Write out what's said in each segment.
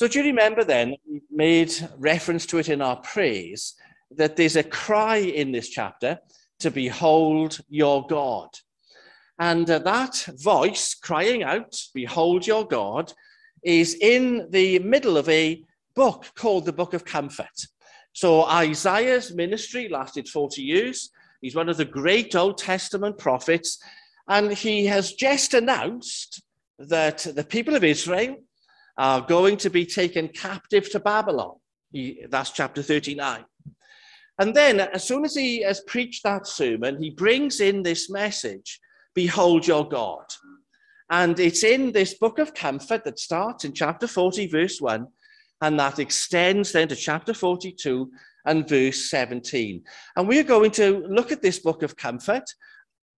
So do you remember then, we made reference to it in our praise, that there's a cry in this chapter to behold your God. And uh, that voice crying out, behold your God, is in the middle of a book called the Book of Comfort. So Isaiah's ministry lasted 40 years. He's one of the great Old Testament prophets, and he has just announced that the people of Israel are going to be taken captive to Babylon. He, that's chapter 39. And then, as soon as he has preached that sermon, he brings in this message Behold your God. And it's in this book of comfort that starts in chapter 40, verse 1, and that extends then to chapter 42 and verse 17. And we're going to look at this book of comfort.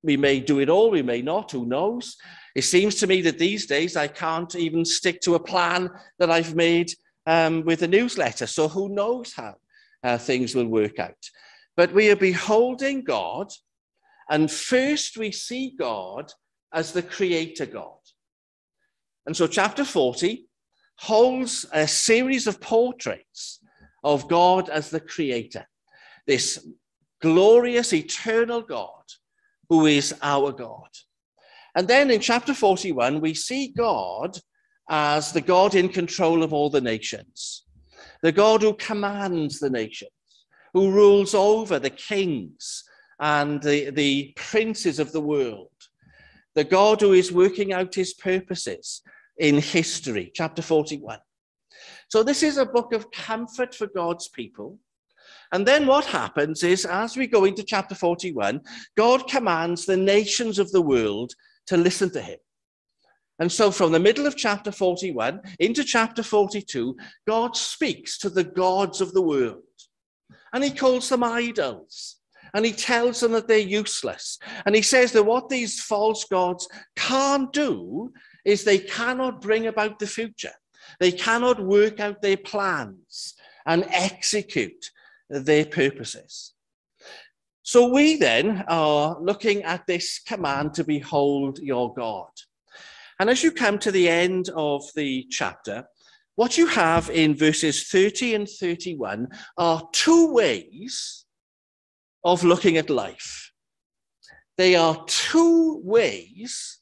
We may do it all, we may not, who knows? It seems to me that these days I can't even stick to a plan that I've made um, with a newsletter. So who knows how uh, things will work out. But we are beholding God, and first we see God as the creator God. And so, chapter 40 holds a series of portraits of God as the creator, this glorious, eternal God who is our God. And then in chapter 41, we see God as the God in control of all the nations, the God who commands the nations, who rules over the kings and the, the princes of the world, the God who is working out his purposes in history, chapter 41. So, this is a book of comfort for God's people. And then what happens is, as we go into chapter 41, God commands the nations of the world to listen to him. And so, from the middle of chapter 41 into chapter 42, God speaks to the gods of the world. And he calls them idols. And he tells them that they're useless. And he says that what these false gods can't do is they cannot bring about the future. They cannot work out their plans and execute their purposes. So we then are looking at this command to behold your God. And as you come to the end of the chapter, what you have in verses 30 and 31 are two ways of looking at life. They are two ways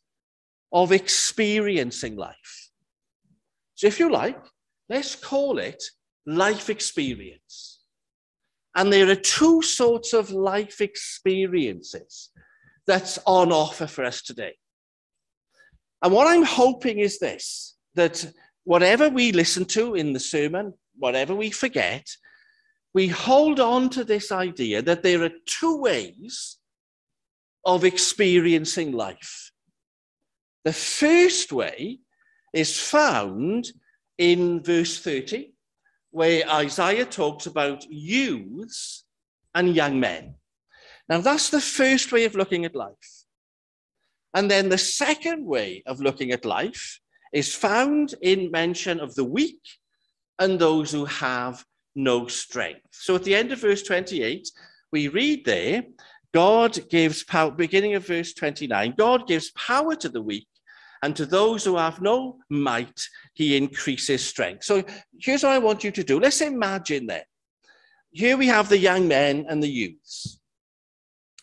of experiencing life. So, if you like, let's call it life experience. And there are two sorts of life experiences that's on offer for us today. And what I'm hoping is this that whatever we listen to in the sermon, whatever we forget, we hold on to this idea that there are two ways of experiencing life. The first way is found in verse 30, where Isaiah talks about youths and young men. Now, that's the first way of looking at life. And then the second way of looking at life is found in mention of the weak and those who have no strength. So at the end of verse 28, we read there, God gives power, beginning of verse 29, God gives power to the weak and to those who have no might, he increases strength. So here's what I want you to do. Let's imagine that. Here we have the young men and the youths.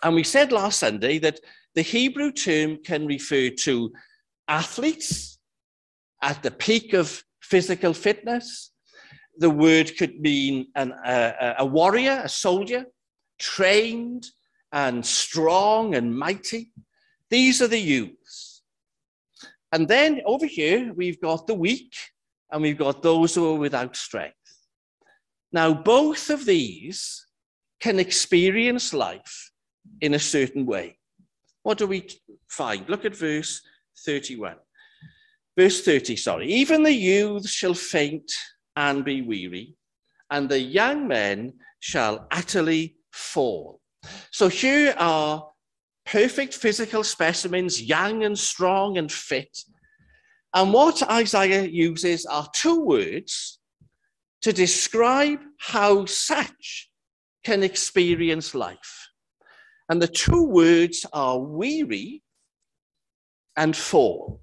And we said last Sunday that the Hebrew term can refer to athletes at the peak of physical fitness. The word could mean an, a warrior, a soldier, trained and strong and mighty. These are the youths. And then over here, we've got the weak and we've got those who are without strength. Now, both of these can experience life in a certain way. What do we find? Look at verse 31. Verse 30, sorry. Even the youth shall faint and be weary, and the young men shall utterly fall. So here are perfect physical specimens, young and strong and fit. And what Isaiah uses are two words to describe how such can experience life. And the two words are weary and fall.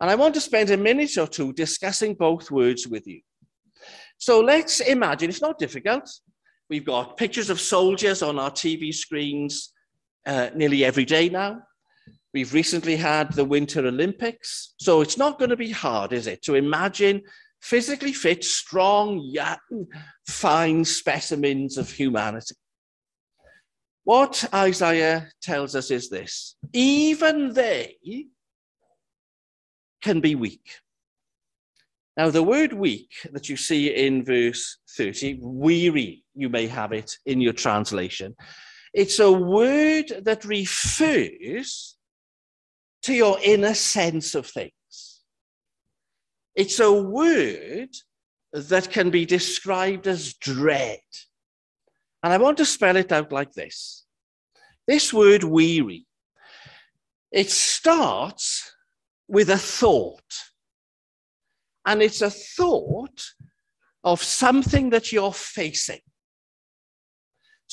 And I want to spend a minute or two discussing both words with you. So let's imagine, it's not difficult. We've got pictures of soldiers on our TV screens uh, nearly every day now. We've recently had the Winter Olympics. So it's not going to be hard, is it, to imagine physically fit, strong, young, fine specimens of humanity. What Isaiah tells us is this even they can be weak. Now, the word weak that you see in verse 30, weary, you may have it in your translation, it's a word that refers to your inner sense of things. It's a word that can be described as dread. And I want to spell it out like this. This word weary, it starts with a thought. And it's a thought of something that you're facing.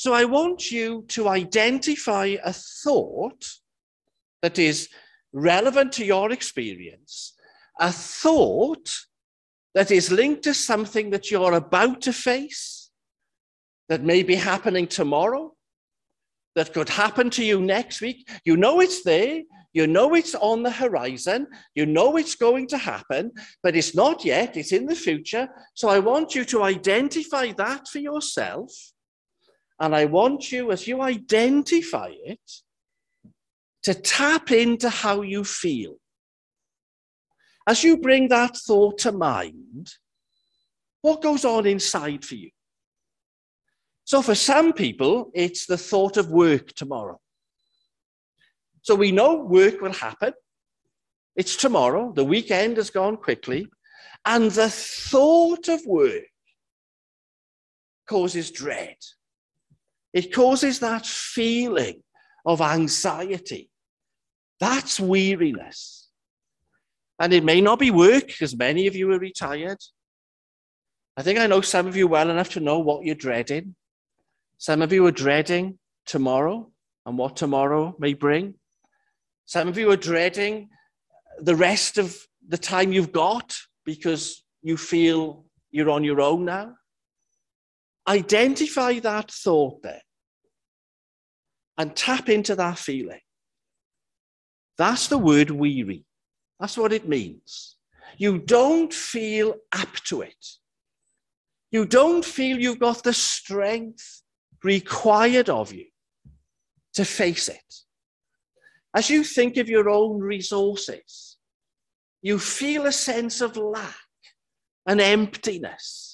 So I want you to identify a thought that is relevant to your experience, a thought that is linked to something that you're about to face, that may be happening tomorrow, that could happen to you next week. You know it's there, you know it's on the horizon. You know it's going to happen, but it's not yet. It's in the future. So I want you to identify that for yourself. And I want you, as you identify it, to tap into how you feel. As you bring that thought to mind, what goes on inside for you? So, for some people, it's the thought of work tomorrow. So we know work will happen. It's tomorrow. The weekend has gone quickly. And the thought of work causes dread. It causes that feeling of anxiety. That's weariness. And it may not be work, because many of you are retired. I think I know some of you well enough to know what you're dreading. Some of you are dreading tomorrow and what tomorrow may bring. Some of you are dreading the rest of the time you've got because you feel you're on your own now. Identify that thought there and tap into that feeling. That's the word weary. That's what it means. You don't feel up to it. You don't feel you've got the strength required of you to face it. As you think of your own resources, you feel a sense of lack and emptiness.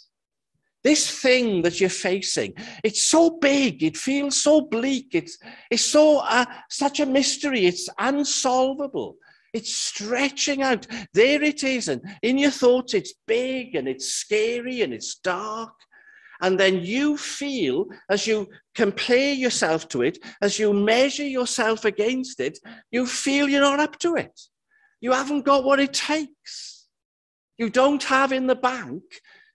This thing that you're facing, it's so big, it feels so bleak, it's, it's so uh, such a mystery, it's unsolvable. It's stretching out. There it is. And in your thoughts, it's big and it's scary and it's dark. And then you feel, as you compare yourself to it, as you measure yourself against it, you feel you're not up to it. You haven't got what it takes. You don't have in the bank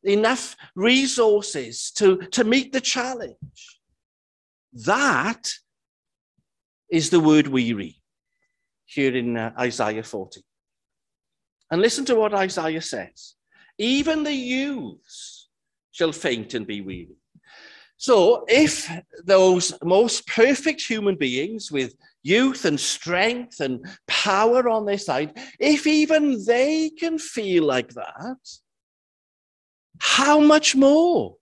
enough resources to, to meet the challenge. That is the word weary here in uh, Isaiah 40. And listen to what Isaiah says. Even the youths shall faint and be weary. So, if those most perfect human beings with youth and strength and power on their side, if even they can feel like that, how much more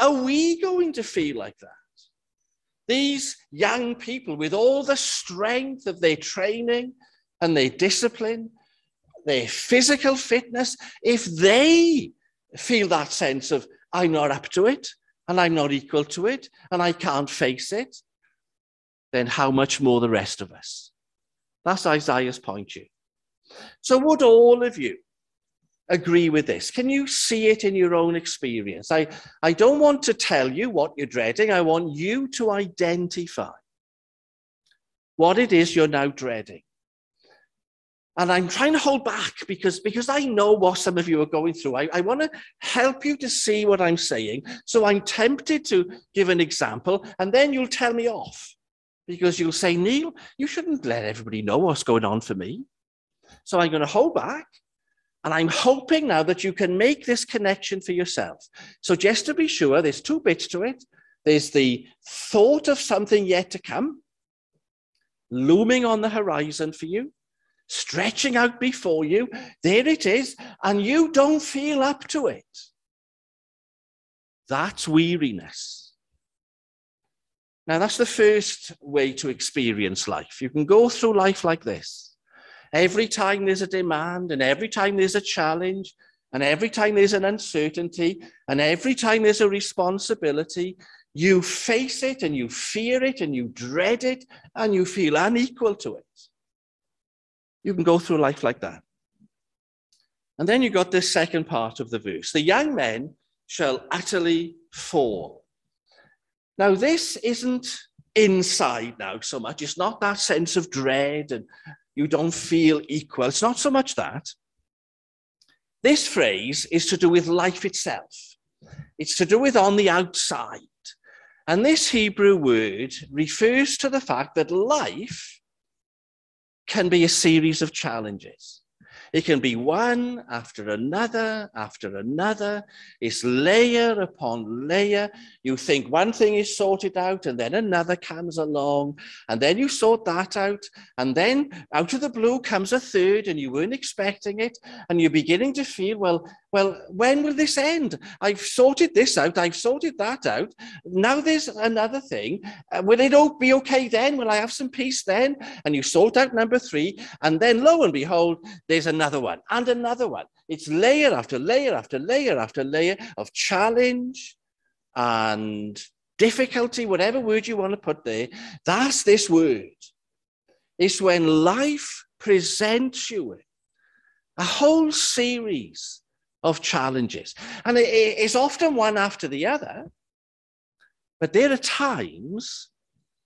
are we going to feel like that? These young people, with all the strength of their training and their discipline, their physical fitness, if they feel that sense of, I'm not up to it, and I'm not equal to it, and I can't face it, then how much more the rest of us? That's Isaiah's point here. So, would all of you agree with this? Can you see it in your own experience? I, I don't want to tell you what you're dreading, I want you to identify what it is you're now dreading. And I'm trying to hold back because, because I know what some of you are going through. I, I want to help you to see what I'm saying. So I'm tempted to give an example, and then you'll tell me off because you'll say, Neil, you shouldn't let everybody know what's going on for me. So I'm going to hold back. And I'm hoping now that you can make this connection for yourself. So, just to be sure, there's two bits to it there's the thought of something yet to come, looming on the horizon for you, stretching out before you. There it is. And you don't feel up to it. That's weariness. Now, that's the first way to experience life. You can go through life like this. Every time there's a demand, and every time there's a challenge, and every time there's an uncertainty, and every time there's a responsibility, you face it and you fear it and you dread it and you feel unequal to it. You can go through life like that. And then you got this second part of the verse the young men shall utterly fall. Now, this isn't inside now so much. It's not that sense of dread and you don't feel equal. It's not so much that. This phrase is to do with life itself, it's to do with on the outside. And this Hebrew word refers to the fact that life can be a series of challenges. It can be one after another after another. It's layer upon layer. You think one thing is sorted out, and then another comes along, and then you sort that out, and then out of the blue comes a third, and you weren't expecting it, and you're beginning to feel, well, well, when will this end? I've sorted this out. I've sorted that out. Now there's another thing. Uh, will it all be okay then? Will I have some peace then? And you sort out number three, and then lo and behold, there's another one and another one. It's layer after layer after layer after layer of challenge and difficulty, whatever word you want to put there. That's this word. It's when life presents you with a whole series of challenges. And it's often one after the other, but there are times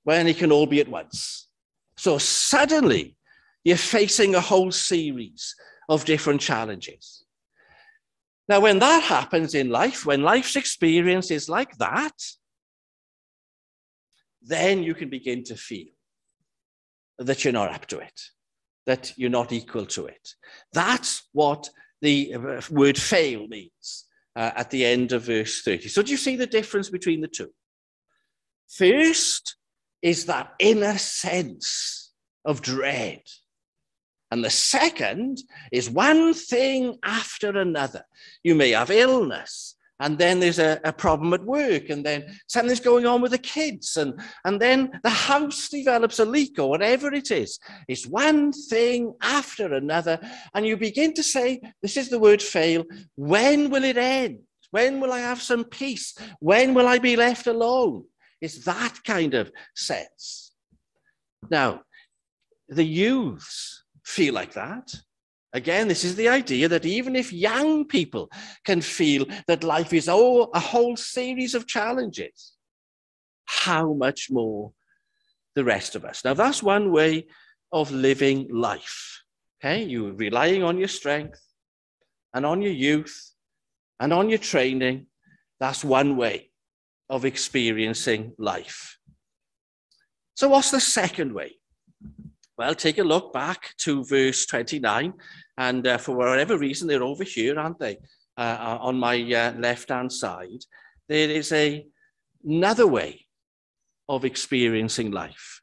when it can all be at once. So suddenly you're facing a whole series of different challenges. Now, when that happens in life, when life's experience is like that, then you can begin to feel that you're not up to it, that you're not equal to it. That's what the uh, word fail means uh, at the end of verse 30. So do you see the difference between the two? First is that inner sense of dread. And the second is one thing after another. You may have illness, and then there's a, a, problem at work, and then something's going on with the kids, and, and then the house develops a leak or whatever it is. It's one thing after another, and you begin to say, This is the word fail. When will it end? When will I have some peace? When will I be left alone? It's that kind of sense. Now, the youths feel like that. Again, this is the idea that even if young people can feel that life is oh, a whole series of challenges, how much more the rest of us? Now, that's one way of living life. Okay, you're relying on your strength and on your youth and on your training. That's one way of experiencing life. So, what's the second way? Well, take a look back to verse 29, and uh, for whatever reason, they're over here, aren't they? Uh, uh on my uh, left hand side, there is a, another way of experiencing life.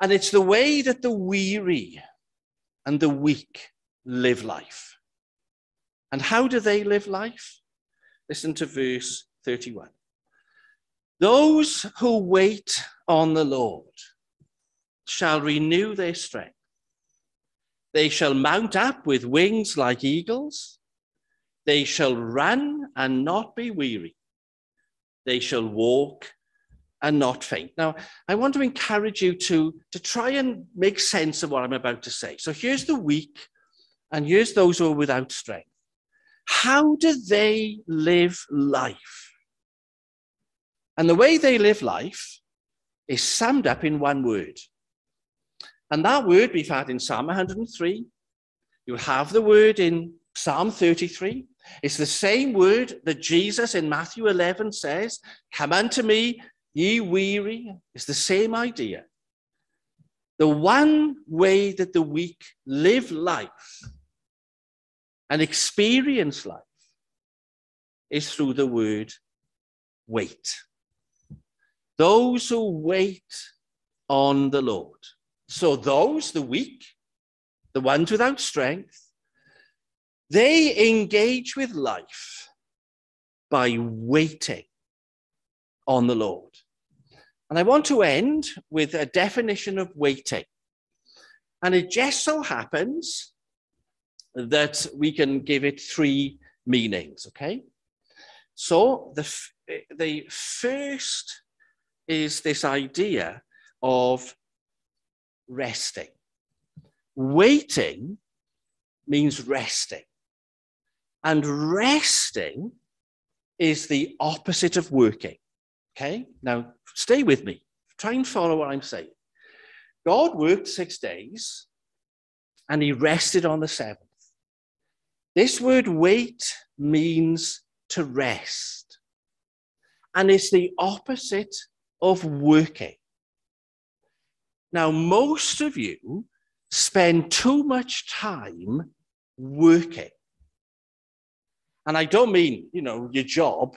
And it's the way that the weary and the weak live life. And how do they live life? Listen to verse 31. Those who wait on the Lord shall renew their strength. They shall mount up with wings like eagles. They shall run and not be weary. They shall walk and not faint. Now, I want to encourage you to, to try and make sense of what I'm about to say. So here's the weak, and here's those who are without strength. How do they live life? And the way they live life is summed up in one word and that word we've had in Psalm 103. You have the word in Psalm 33. It's the same word that Jesus in Matthew 11 says, Come unto me, ye weary. It's the same idea. The one way that the weak live life and experience life is through the word wait. Those who wait on the Lord. So, those, the weak, the ones without strength, they engage with life by waiting on the Lord. And I want to end with a definition of waiting. And it just so happens that we can give it three meanings, okay? So the, the first is this idea of resting. Waiting means resting. And resting is the opposite of working. Okay, now stay with me. Try and follow what I'm saying. God worked six days and he rested on the seventh. This word wait means to rest. And it's the opposite of working. Now, most of you spend too much time working. And I don't mean, you know, your job.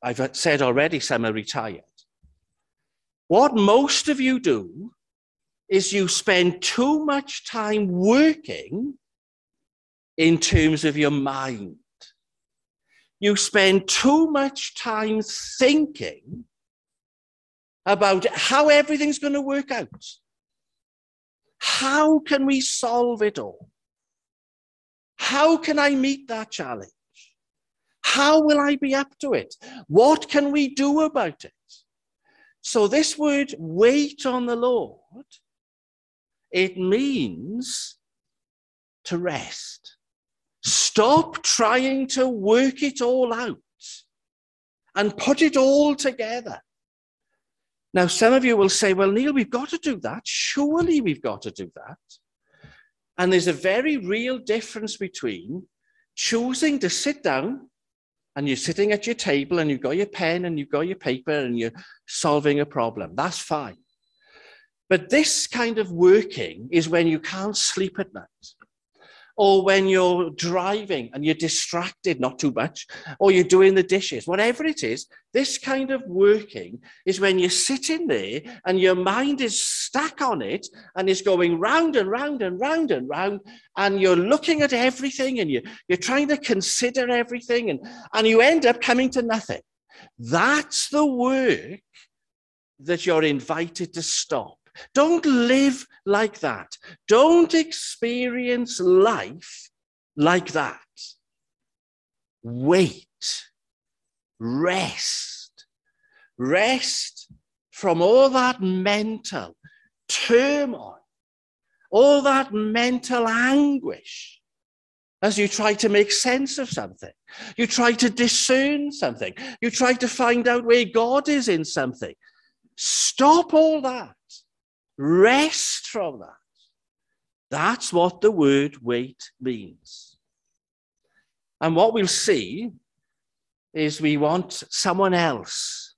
I've said already some are retired. What most of you do is you spend too much time working in terms of your mind. You spend too much time thinking about how everything's going to work out. How can we solve it all? How can I meet that challenge? How will I be up to it? What can we do about it? So, this word, wait on the Lord, it means to rest. Stop trying to work it all out and put it all together. Now, some of you will say, well, Neil, we've got to do that. Surely we've got to do that. And there's a very real difference between choosing to sit down and you're sitting at your table and you've got your pen and you've got your paper and you're solving a problem. That's fine. But this kind of working is when you can't sleep at night or when you're driving and you're distracted, not too much, or you're doing the dishes, whatever it is, this kind of working is when you're sitting there and your mind is stuck on it and is going round and round and round and round, and you're looking at everything and you, you're trying to consider everything, and, and you end up coming to nothing. That's the work that you're invited to stop don't live like that. Don't experience life like that. Wait. Rest. Rest from all that mental turmoil, all that mental anguish as you try to make sense of something. You try to discern something. You try to find out where God is in something. Stop all that Rest from that. That's what the word wait means. And what we'll see is we want someone else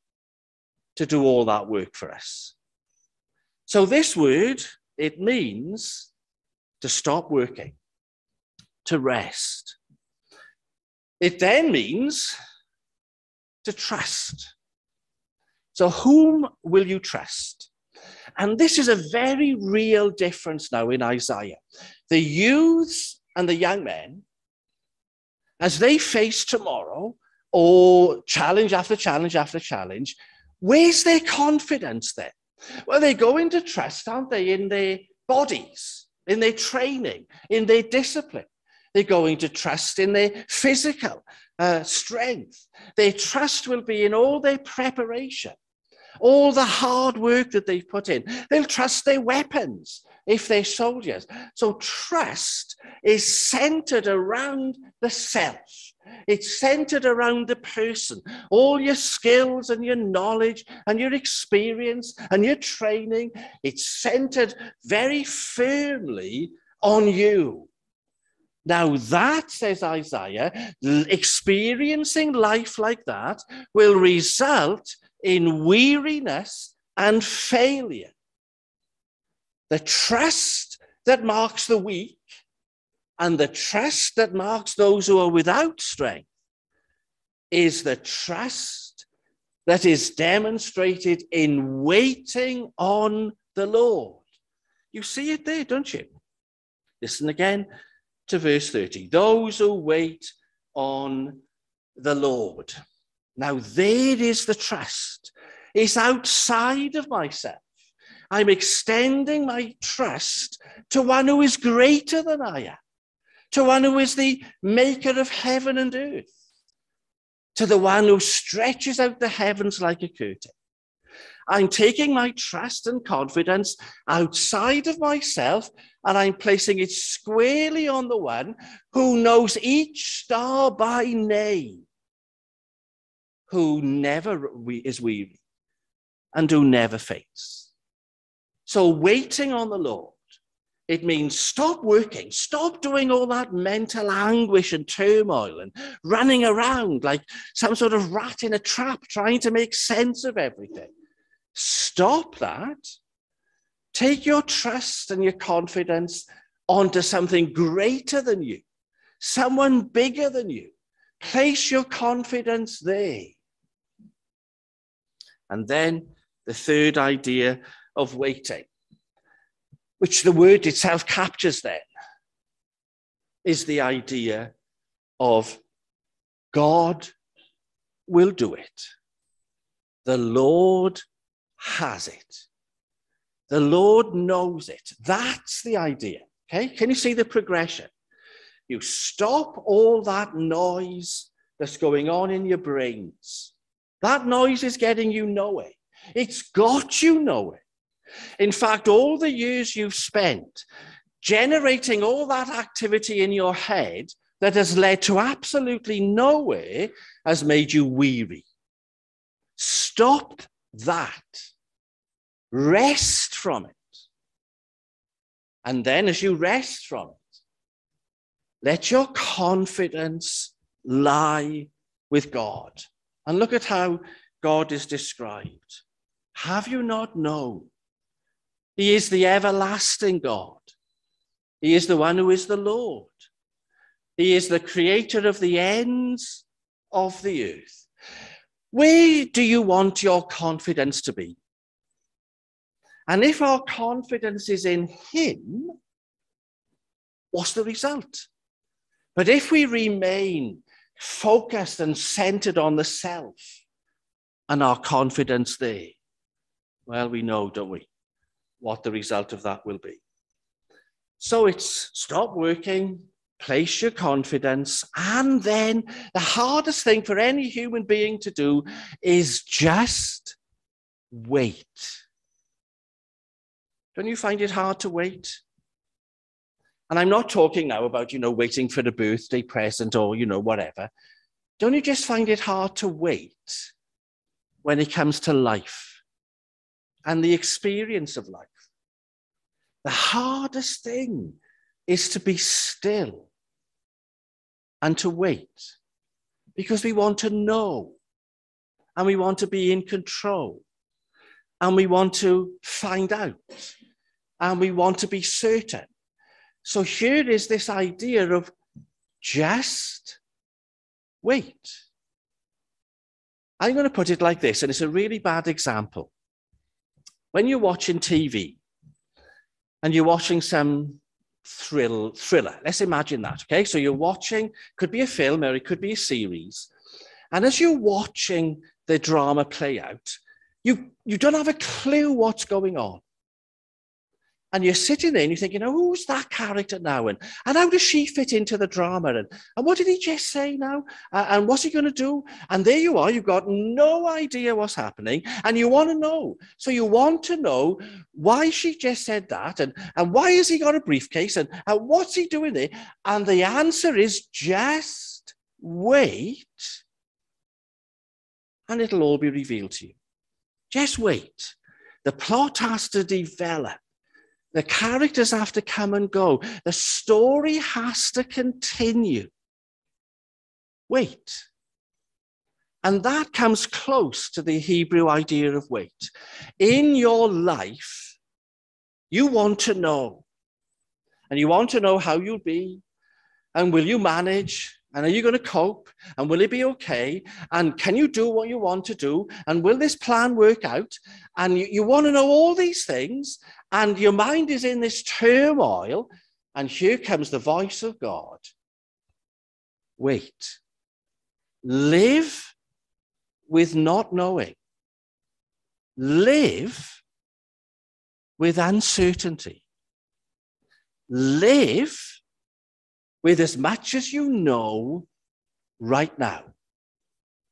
to do all that work for us. So, this word, it means to stop working, to rest. It then means to trust. So, whom will you trust? And this is a very real difference now in Isaiah. The youths and the young men, as they face tomorrow, or challenge after challenge after challenge, where's their confidence then? Well, they go into trust, aren't they, in their bodies, in their training, in their discipline. They're going to trust in their physical uh, strength. Their trust will be in all their preparation all the hard work that they've put in. They'll trust their weapons if they're soldiers. So trust is centered around the self. It's centered around the person. All your skills and your knowledge and your experience and your training, it's centered very firmly on you. Now, that, says Isaiah, experiencing life like that will result in weariness and failure. the trust that marks the weak and the trust that marks those who are without strength is the trust that is demonstrated in waiting on the Lord. You see it there, don't you? Listen again to verse 30. Those who wait on the Lord. Now, there is the trust. It's outside of myself. I'm extending my trust to one who is greater than I am, to one who is the maker of heaven and earth, to the one who stretches out the heavens like a curtain. I'm taking my trust and confidence outside of myself and I'm placing it squarely on the one who knows each star by name, who never is weary and who never faints. So, waiting on the Lord, it means stop working, stop doing all that mental anguish and turmoil and running around like some sort of rat in a trap trying to make sense of everything. Stop that. Take your trust and your confidence onto something greater than you, someone bigger than you. Place your confidence there. And then the third idea of waiting, which the word itself captures then, is the idea of God will do it. The Lord has it. The Lord knows it. That's the idea. Okay, can you see the progression? You stop all that noise that's going on in your brains. That noise is getting you nowhere. It's got you nowhere. In fact, all the years you've spent generating all that activity in your head that has led to absolutely nowhere has made you weary. Stop that. Rest from it. And then, as you rest from it, let your confidence lie with God. And look at how God is described. Have you not known? He is the everlasting God. He is the one who is the Lord. He is the creator of the ends of the earth. Where do you want your confidence to be? And if our confidence is in Him, what's the result? But if we remain focused and centered on the self and our confidence there, well, we know, don't we, what the result of that will be. So it's stop working, place your confidence, and then the hardest thing for any human being to do is just wait. Don't you find it hard to wait? And I'm not talking now about, you know, waiting for the birthday present or, you know, whatever. Don't you just find it hard to wait when it comes to life and the experience of life? The hardest thing is to be still and to wait because we want to know and we want to be in control and we want to find out and we want to be certain. So here is this idea of just wait. I'm going to put it like this, and it's a really bad example. When you're watching TV and you're watching some thrill thriller, let's imagine that, okay? So you're watching, could be a film or it could be a series, and as you're watching the drama play out, you, you don't have a clue what's going on and you're sitting there and you're thinking, oh, who's that character now? And, and how does she fit into the drama? And, and what did he just say now? Uh, and what's he going to do? And there you are, you've got no idea what's happening and you want to know. So you want to know why she just said that and, and why has he got a briefcase and, and what's he doing there? And the answer is just wait and it'll all be revealed to you. Just wait. The plot has to develop. The characters have to come and go. The story has to continue. Wait. And that comes close to the Hebrew idea of wait. In your life, You want to know. And you want to know how you'll be. And will you manage? And are you going to cope? And will it be okay? And can you do what you want to do? And will this plan work out? And you, you want to know all these things. And your mind is in this turmoil. And here comes the voice of God. Wait. Live with not knowing. Live with uncertainty. Live with as much as you know right now.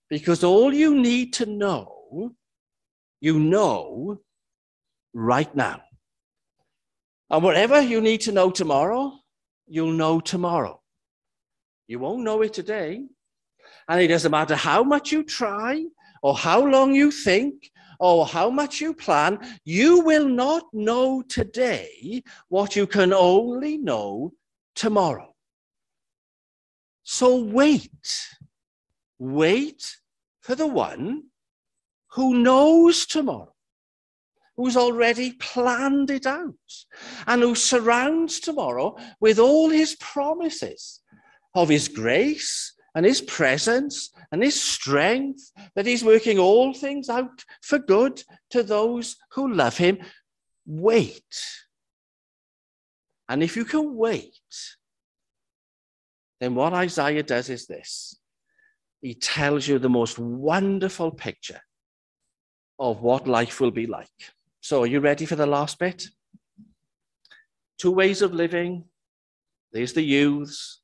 Because all you need to know, you know right now. And whatever you need to know tomorrow, you'll know tomorrow. You won't know it today. And it doesn't matter how much you try or how long you think or how much you plan, you will not know today what you can only know tomorrow. So wait. Wait for the one who knows tomorrow, who's already planned it out, and who surrounds tomorrow with all his promises of his grace and his presence and his strength, that he's working all things out for good to those who love him. Wait. And if you can wait, then what Isaiah does is this he tells you the most wonderful picture of what life will be like. So, are you ready for the last bit? Two ways of living. There's the youths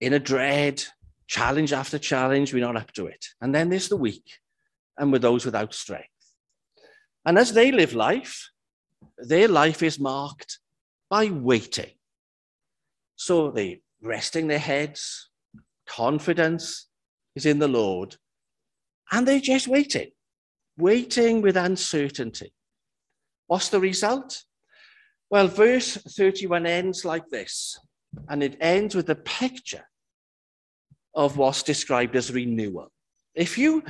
in a dread, challenge after challenge, we're not up to it. And then there's the weak, and with those without strength. And as they live life, their life is marked by waiting. So they resting their heads, confidence is in the Lord, and they're just waiting, waiting with uncertainty. What's the result? Well, verse 31 ends like this, and it ends with a picture of what's described as renewal. If you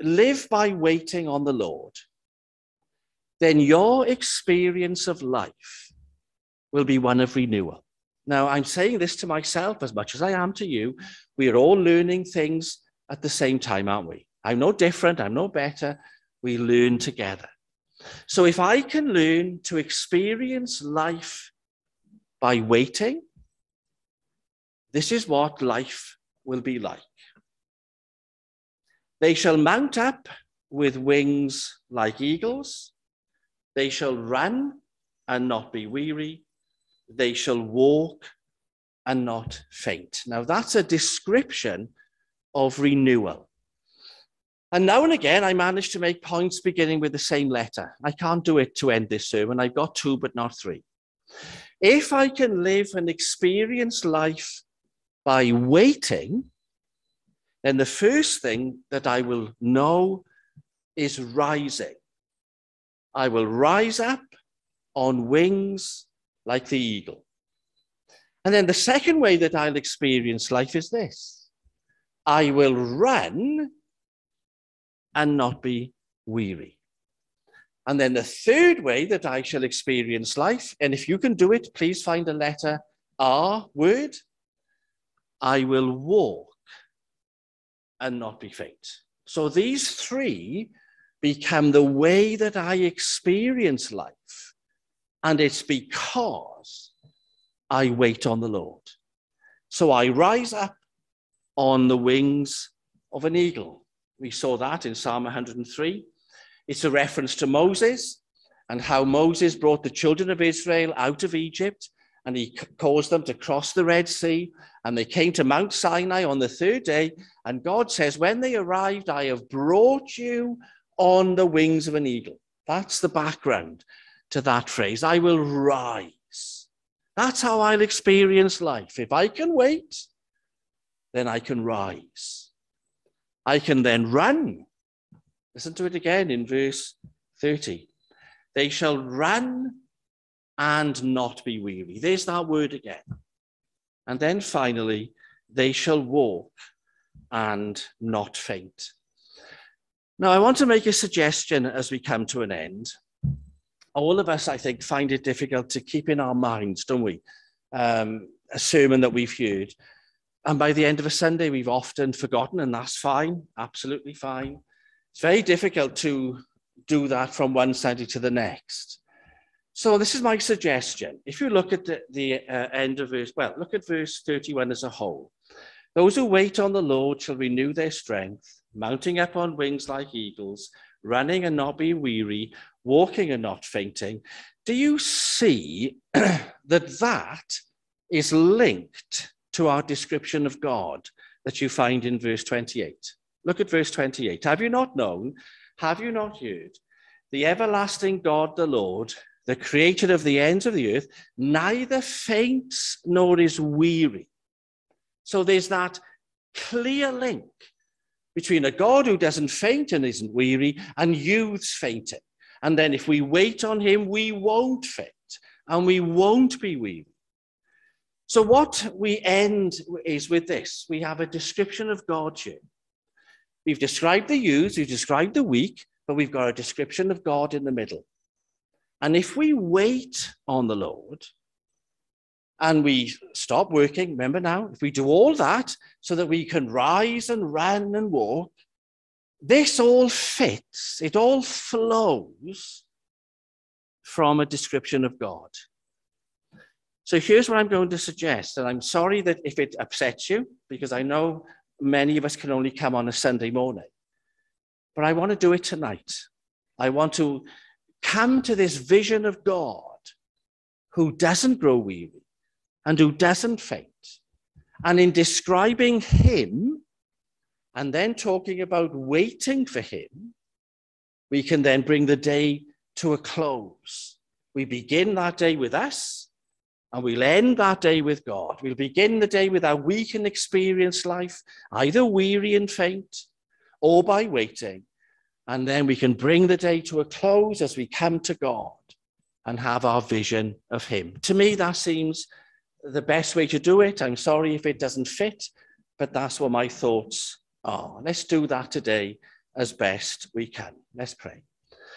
live by waiting on the Lord, then your experience of life will be one of renewal. Now, I'm saying this to myself as much as I am to you. We are all learning things at the same time, aren't we? I'm no different, I'm no better. We learn together. So, if I can learn to experience life by waiting, this is what life will be like. They shall mount up with wings like eagles. They shall run and not be weary they shall walk and not faint. Now, that's a description of renewal. And now and again, I manage to make points beginning with the same letter. I can't do it to end this sermon. I've got two, but not three. If I can live and experience life by waiting, then the first thing that I will know is rising. I will rise up on wings like the eagle. And then the second way that I'll experience life is this I will run and not be weary. And then the third way that I shall experience life, and if you can do it, please find a letter R word. I will walk and not be faint. So these three become the way that I experience life. And it's because I wait on the Lord. So I rise up on the wings of an eagle. We saw that in Psalm 103. It's a reference to Moses and how Moses brought the children of Israel out of Egypt and he caused them to cross the Red Sea. And they came to Mount Sinai on the third day. And God says, When they arrived, I have brought you on the wings of an eagle. That's the background to that phrase I will rise. That's how I'll experience life. If I can wait, then I can rise. I can then run. Listen to it again in verse 30. They shall run and not be weary. There's that word again. And then finally, they shall walk and not faint. Now, I want to make a suggestion as we come to an end. All of us, I think, find it difficult to keep in our minds, don't we? Um, a sermon that we've heard. And by the end of a Sunday, we've often forgotten, and that's fine, absolutely fine. It's very difficult to do that from one Sunday to the next. So this is my suggestion. If you look at the, the uh, end of verse, well, look at verse 31 as a whole. Those who wait on the Lord shall renew their strength, mounting up on wings like eagles, running and not be weary, walking and not fainting. Do you see that that is linked to our description of God that you find in verse 28? Look at verse 28. Have you not known? Have you not heard? The everlasting God, the Lord, the creator of the ends of the earth, neither faints nor is weary. So there's that clear link between a God who doesn't faint and isn't weary and youths fainting. And then if we wait on him, we won't faint and we won't be weary. So what we end is with this. We have a description of God here. We've described the youths, we've described the weak, but we've got a description of God in the middle. And if we wait on the Lord, and we stop working, remember now, if we do all that so that we can rise and run and walk, this all fits, it all flows from a description of God. So here's what I'm going to suggest, and I'm sorry that if it upsets you, because I know many of us can only come on a Sunday morning, but I want to do it tonight. I want to come to this vision of God who doesn't grow weary, and who doesn't faint. And in describing him and then talking about waiting for him, we can then bring the day to a close. We begin that day with us and we'll end that day with God. We'll begin the day with our weak and experienced life, either weary and faint or by waiting. And then we can bring the day to a close as we come to God and have our vision of Him. To me, that seems the best way to do it. I'm sorry if it doesn't fit, but that's what my thoughts are. Let's do that today as best we can. Let's pray.